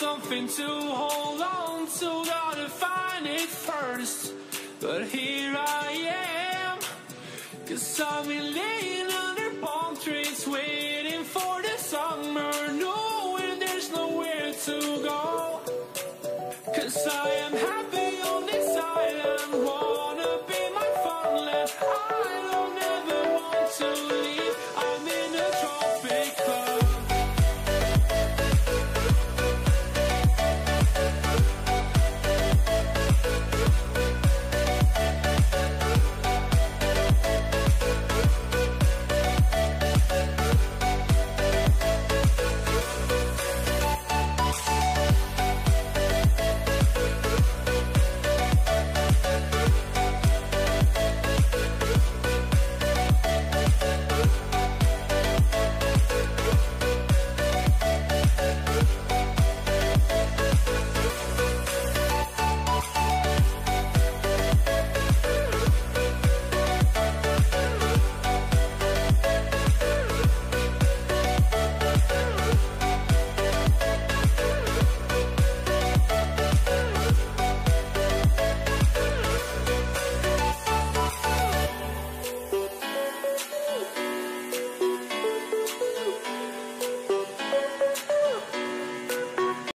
something to hold on to, gotta find it first. But here I am, cause I'm laying under palm trees waiting for the summer.